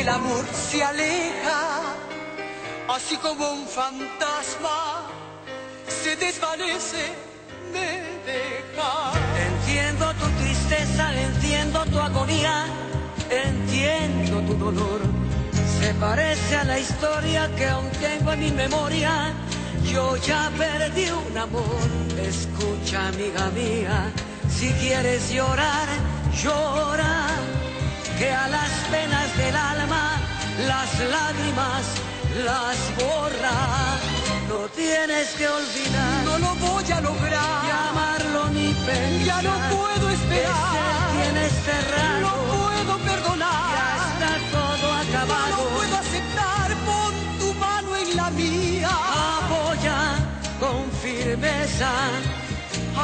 el amor se aleja, así como un fantasma se desvanece, me deja. Entiendo tu tristeza, entiendo tu agonía, entiendo tu dolor. Se parece a la historia que aún tengo en mi memoria. Yo ya perdí un amor. Escucha, amiga mía, si quieres llorar, llora. Que a las penas del alma las lágrimas las borra. No tienes que olvidar. No lo voy a lograr. Llamarlo ni pensar. Ya no puedo esperar. Ese tienes cerrado. No puedo perdonar. Ya está todo No acabado. lo puedo aceptar. Pon tu mano en la mía. Apoya con firmeza,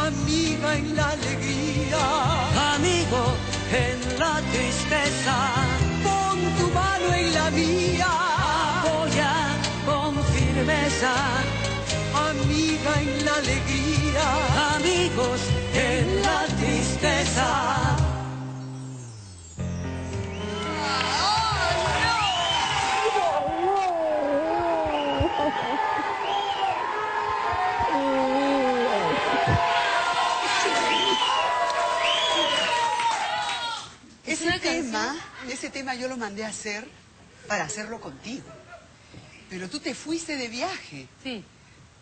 Amiga en la tristeza. Pon tu mano en la mía. Apoya con firmeza, Amiga en la alegría. amigos en la tristeza. Ese tema yo lo mandé a hacer para hacerlo contigo. Pero tú te fuiste de viaje, Sí,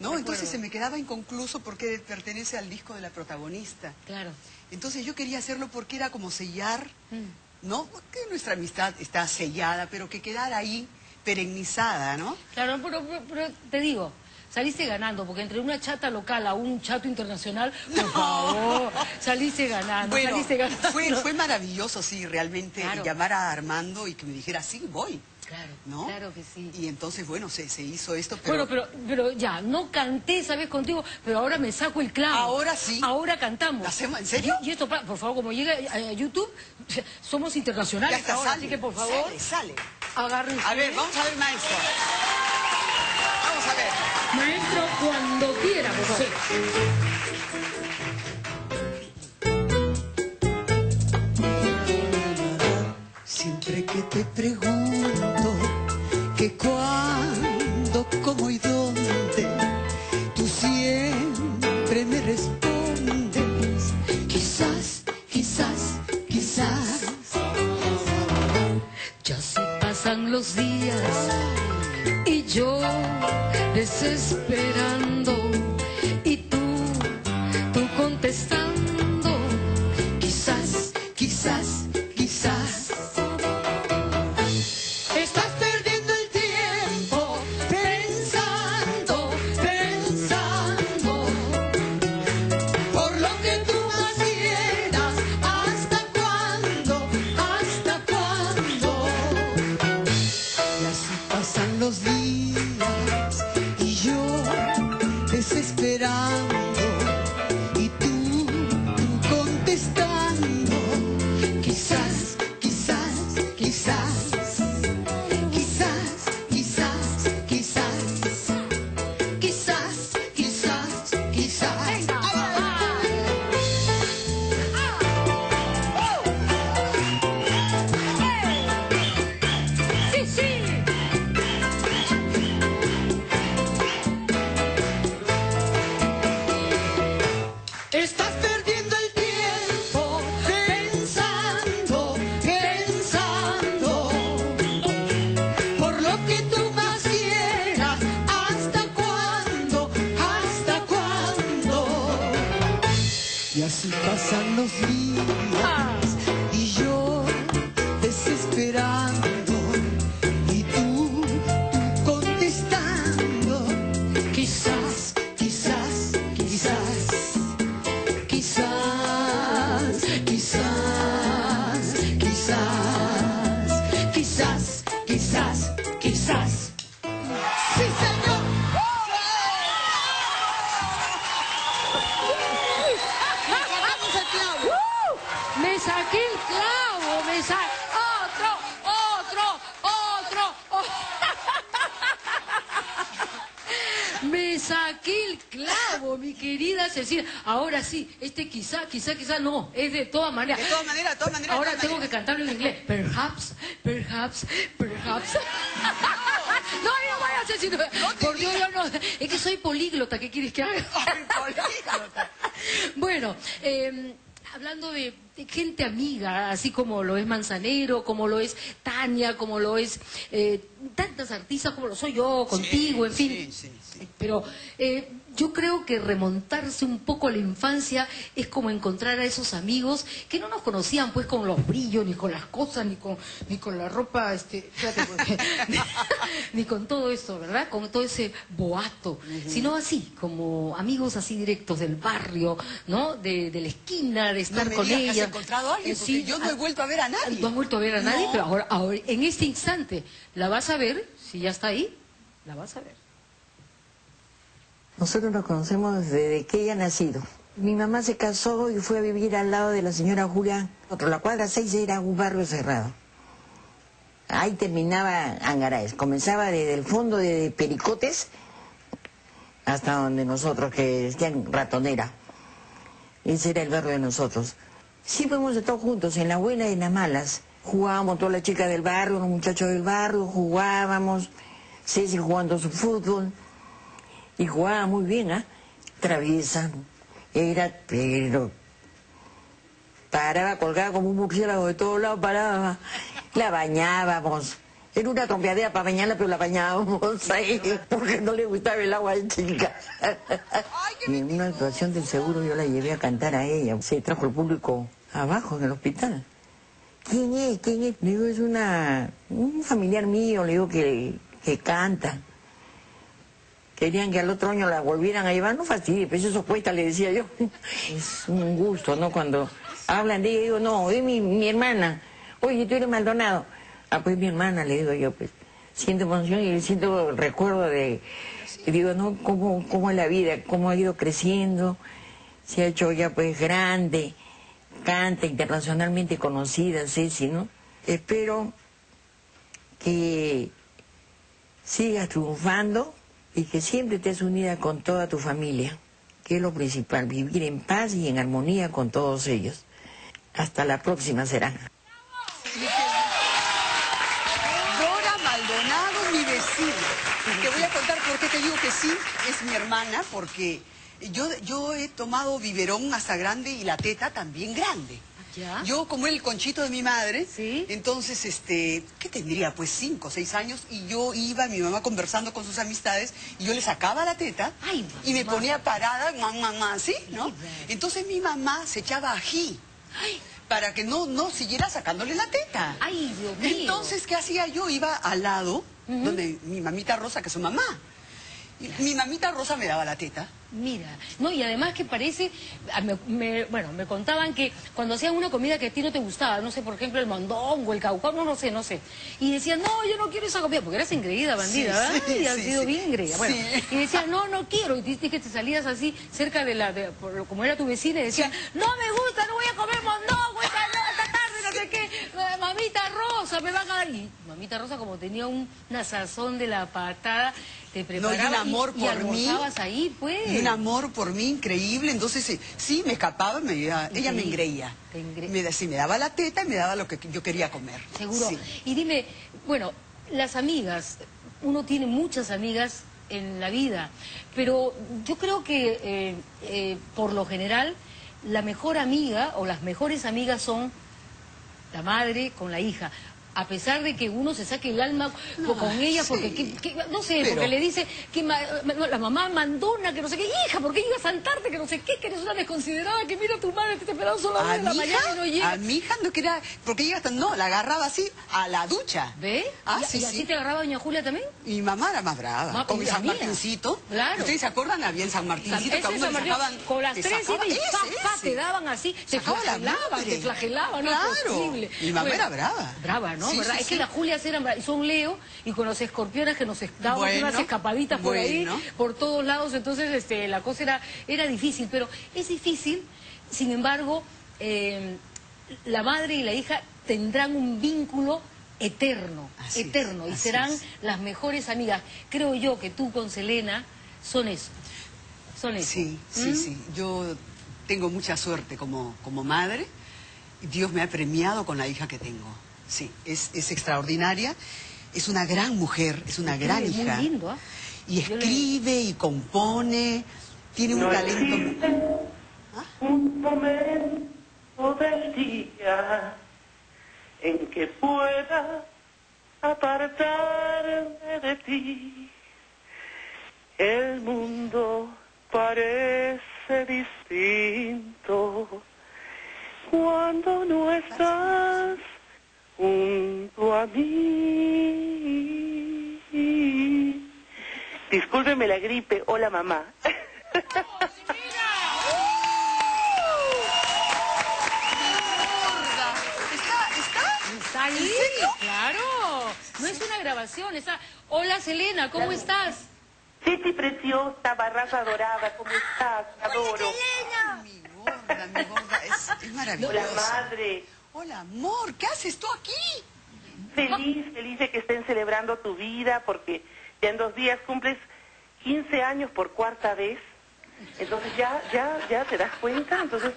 ¿no? Entonces se me quedaba inconcluso porque pertenece al disco de la protagonista. claro. Entonces yo quería hacerlo porque era como sellar, Mm. ¿no? Que nuestra amistad está sellada, pero que quedara ahí perennizada, ¿no? Claro, pero, pero- pero te digo, saliste ganando, porque entre una chata local a un chato internacional, por favor, saliste ganando, Bueno, saliste ganando. fue, fue maravilloso, sí, realmente Claro. llamar a Armando y que me dijera, sí, voy, Claro, ¿no? claro que sí. Y entonces, bueno, se, se hizo esto, pero... Bueno, pero, pero ya, no canté esa vez contigo, pero ahora me saco el clavo. Ahora sí. Ahora cantamos. ¿Lo hacemos? ¿En serio? Y, y esto, por favor, como llega a, a YouTube, somos internacionales ya está, ahora, sale, así que por favor, Sale, sale. agárrense. A ver, vamos a ver, maestro. Maestro, cuando quiera, por favor. Siempre que te pregunto desespero. Me saqué el clavo, mi querida Cecilia. Ahora sí, este quizá, quizá, quizá no, es de todas maneras. De todas maneras, de todas maneras. Ahora tengo que cantarlo en inglés. Perhaps, perhaps, perhaps. No, no voy a hacer sino- Por Dios, yo no. Es que soy políglota, ¿qué quieres que haga? Políglota. Bueno, eh, hablando de, de gente amiga, así como lo es Manzanero, como lo es Tania, como lo es eh, tantas artistas como lo soy yo, contigo, en fin. Sí, sí, sí. Pero eh, yo creo que remontarse un poco a la infancia es como encontrar a esos amigos que no nos conocían pues con los brillos, ni con las cosas, ni con, ni con la ropa, este, espérate, porque- ni con todo esto, ¿verdad? Con todo ese boato, sino así, como amigos así directos del barrio, ¿no? De, de la esquina, de estar No me con digas que has ella. encontrado a alguien, porque yo no he ah, vuelto a ver a nadie. No has vuelto a ver a nadie, No. pero ahora, ahora, en este instante, la vas a ver, si ya está ahí, la vas a ver. Nosotros nos conocemos desde que ella ha nacido. Mi mamá se casó y fue a vivir al lado de la señora Julia. Otro, la cuadra 6 era un barrio cerrado. Ahí terminaba Angaraes. Comenzaba desde el fondo de Pericotes hasta donde nosotros, que decían ratonera. Ese era el barrio de nosotros. Siempre hemos estado juntos, en las buenas y en las malas. Jugábamos todas las chicas del barrio, los muchachos del barrio, jugábamos. Ceci jugando su fútbol. Y jugaba muy bien, ¿ah? Traviesa. Era, pero... Paraba colgada como un murciélago de todos lados, paraba. La bañábamos. Era una trompeadera para bañarla, pero la bañábamos ahí, porque no le gustaba el agua de chica. Y en una actuación del seguro yo la llevé a cantar a ella. Se trajo el público abajo en el hospital. ¿Quién es? ¿Quién es? Le digo, es una, un familiar mío, le digo que, que canta. Querían que al otro año la volvieran a llevar, no fastidies, pues eso cuesta, le decía yo. Es un gusto, ¿no? Cuando hablan de ella, digo, no, es mi, mi hermana. Oye, tú eres Maldonado. Ah, pues mi hermana, le digo yo, pues. Siento emoción y siento recuerdo de, y digo, ¿no? Cómo, cómo es la vida, cómo ha ido creciendo, se ha hecho ya pues grande, canta internacionalmente conocida, Ceci, ¿no? Espero que sigas triunfando y que siempre estés unida con toda tu familia, que es lo principal, vivir en paz y en armonía con todos ellos. Hasta la próxima será. Dora Maldonado, mi vecina. Te voy a contar por qué te digo que sí, es mi hermana, porque yo, yo he tomado biberón hasta grande y la teta también grande. ¿Ya? Yo como el conchito de mi madre, Sí. entonces, este, ¿qué tendría? Pues cinco, seis años, y yo iba, mi mamá conversando con sus amistades, y yo le sacaba la teta, Ay, y me ponía parada, mamá, mamá, así, ¿no? Entonces mi mamá se echaba ají, para que no, no siguiera sacándole la teta. Ay, Dios mío. Entonces, ¿qué hacía yo? Iba al lado, donde mi mamita Rosa, que es su mamá. Mi mamita Rosa me daba la teta. Mira, no, y además que parece, a- me- me- bueno, me contaban que cuando hacían una comida que a ti no te gustaba, no sé, por ejemplo, el mondongo, el caucao, no, no sé, no sé, y decían, no, yo no quiero esa comida, porque eras engreída, bandida, Sí, sí, y has sí, sido bien engreída, bueno, y decían, no, no quiero, y dices que te salías así cerca de la, de- por- como era tu vecina, y decían, no me gusta, no voy a comer mondongo Rosa, me van a dar, y mamita Rosa como tenía un- una sazón de la patada, te No, y preparaba un amor y, por mí. ahí, pues. Un amor por mí increíble. Entonces, eh, sí, me escapaba, me, ella me engreía. Engre- Me, sí, me daba la teta y me daba lo que yo quería comer. Seguro. Sí. Y dime, bueno, las amigas, uno tiene muchas amigas en la vida, pero yo creo que eh, eh, por lo general la mejor amiga o las mejores amigas son la madre con la hija. A pesar de que uno se saque el alma co- con ella, sí. porque, que- que- no sé, Pero- porque le dice que ma- la mamá mandona, que no sé qué, hija, ¿por qué llegas tan tarde? Que no sé qué, que eres una desconsiderada, que mira a tu madre que te esperaba solo a A la mañana y no llega. a mi hija no quería, porque llega hasta, no, la agarraba así a la ducha. ¿Ve? Ah, ¿Y, sí, y así sí. te agarraba doña Julia también? Mi mamá era más brava, Ma- con mi la San mía. Martincito. Claro. ¿Ustedes se acuerdan? Había en San Martincito que a uno le sacaban... con las tres sacaba- y te daban así, te flagelaban, te flagelaban, no es Claro. Mi mamá era brava. Brava, ¿no? Sí, ¿Verdad? sí, es que las Julias eran y son Leo, y con los escorpiones que nos dábamos Bueno, unas escapaditas por ahí, por todos lados, entonces este, la cosa era, era difícil, pero es difícil, sin embargo, eh, la madre y la hija tendrán un vínculo eterno, Así es, eterno, y serán es. las mejores amigas. Creo yo que tú con Selena son eso. son eso. Sí, sí, ¿Mm? sí. Yo tengo mucha suerte como, como madre. Dios me ha premiado con la hija que tengo. Sí, es, es extraordinaria. Es una gran mujer, es una gran Es muy hija. lindo, ¿ah? Y Yo le- escribe y compone. Tiene un No talento. existe un momento del día en que pueda apartarme de ti. El mundo parece distinto cuando no estás junto a mí. Discúlpeme la gripe. Hola, mamá. Gorda. ¿Está, está? Está ahí, claro. No es una grabación, está... Hola Selena, ¿cómo estás? Titi preciosa, barraza dorada, ¿cómo estás? Te Adoro. Mi gorda, mi gorda. Es, es Hola, maravillosa. madre. Hola, amor. ¿Qué haces tú aquí? Feliz, feliz de que estén celebrando tu vida porque ya en dos días cumples 15 años por cuarta vez. Entonces ya, ya, ya te das cuenta. Entonces,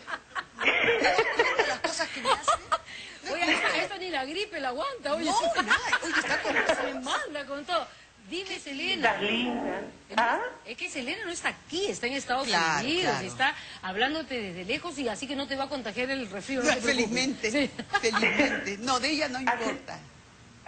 Las cosas que me hacen. Oye, a esta, a esta ni la gripe la aguanta, oye. No, nada. Oye, está con... se manda con todo. Dime, Selena. estás linda. ¿Ah? Es que Selena no está aquí, está en Estados Claro, Unidos, claro. está hablándote desde lejos y así que no te va a contagiar el resfrío. no. Felizmente, Sí. felizmente. No, de ella no importa.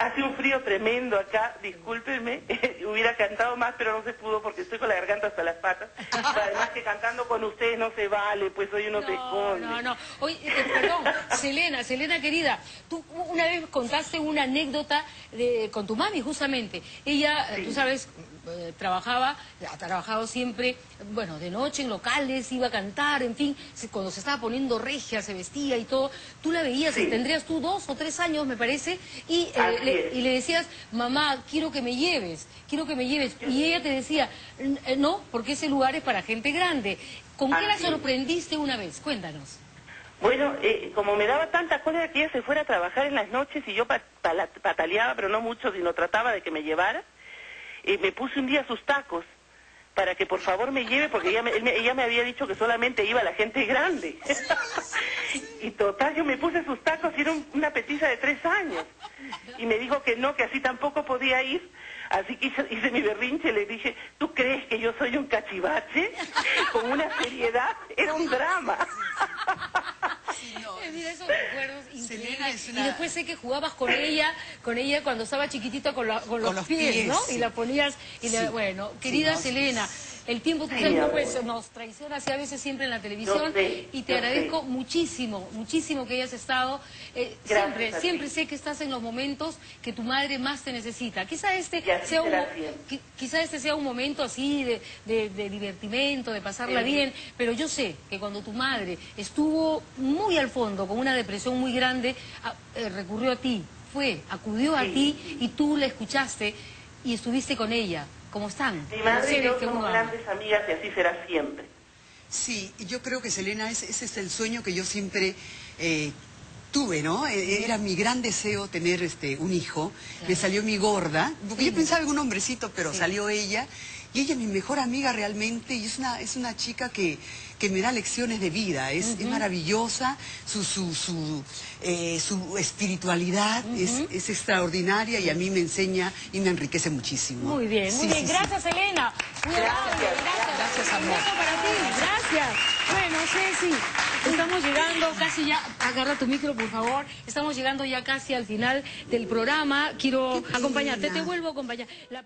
Hace un frío tremendo acá, discúlpenme, hubiera cantado más, pero no se pudo porque estoy con la garganta hasta las patas. Además que cantando con ustedes no se vale, pues hoy uno se No, esconde. no, no. Oye, eh, perdón, Selena, Selena querida, tú una vez contaste una anécdota de, con tu mami, justamente. Ella, eh, tú sabes, eh, trabajaba, ha trabajado siempre, bueno, de noche en locales, iba a cantar, en fin, se- cuando se estaba poniendo regia, se vestía y todo. Tú la veías, Sí. tendrías tú dos o tres años, me parece, y, eh, Así le, y le decías, mamá, quiero que me lleves, quiero que me lleves. Y ella te decía, "N- eh, no, porque ese lugar es para gente grande. ¿Con qué la Así sorprendiste una vez? Cuéntanos. Bueno, eh, como me daba tanta cólera que ella se fuera a trabajar en las noches y yo pataleaba, pero no mucho, sino trataba de que me llevara, eh, me puse un día sus tacos para que por favor me lleve, porque ella me- ella me había dicho que solamente iba la gente grande. y total, yo me puse sus tacos y era un- una petiza de tres años. Y me dijo que no, que así tampoco podía ir. Así que hice, hice mi berrinche, le dije, ¿tú crees que yo soy un cachivache? Con una seriedad, era un drama. Eh, mira esos recuerdos increíbles. Y después sé que jugabas con ella, con ella cuando estaba chiquitita con, la- con los, los pies, pies, ¿no? sí. Y la ponías, y la- Sí. bueno, Sí, querida no, sí. Selena, el tiempo tú sabes, pues, nos traiciona así a veces siempre en la televisión sé, y te agradezco sé. muchísimo, muchísimo que hayas estado. Eh, siempre, siempre sé que estás en los momentos que tu madre más te necesita. Quizá este sea un, quizá este sea un momento así de, de- de divertimento, de pasarla Sí. bien, pero yo sé que cuando tu madre estuvo muy al fondo, con una depresión muy grande, eh, recurrió a ti, fue, acudió a ti y tú la escuchaste y estuviste con ella. ¿Cómo están? Mi madre y yo somos grandes amigas y así será siempre. Sí, y yo creo que Selena, ese, ese es el sueño que yo siempre eh, tuve, ¿no? Eh, Era mi gran deseo tener este un hijo. Me salió mi gorda, porque yo pensaba en un hombrecito, pero Sí. salió ella. Y ella es mi mejor amiga realmente, y es una, es una chica que, que me da lecciones de vida. Es, es maravillosa, su, su, su, eh, su espiritualidad es, es extraordinaria y a mí me enseña y me enriquece muchísimo. Muy bien, muy bien. sí, sí. Gracias, Elena. Muy gracias. Gracias, amor. Un beso para ti, gracias. Bueno, Ceci, estamos llegando casi ya, agarra tu micro, por favor. Estamos llegando ya casi al final del programa. Quiero acompañarte, te vuelvo a acompañar. La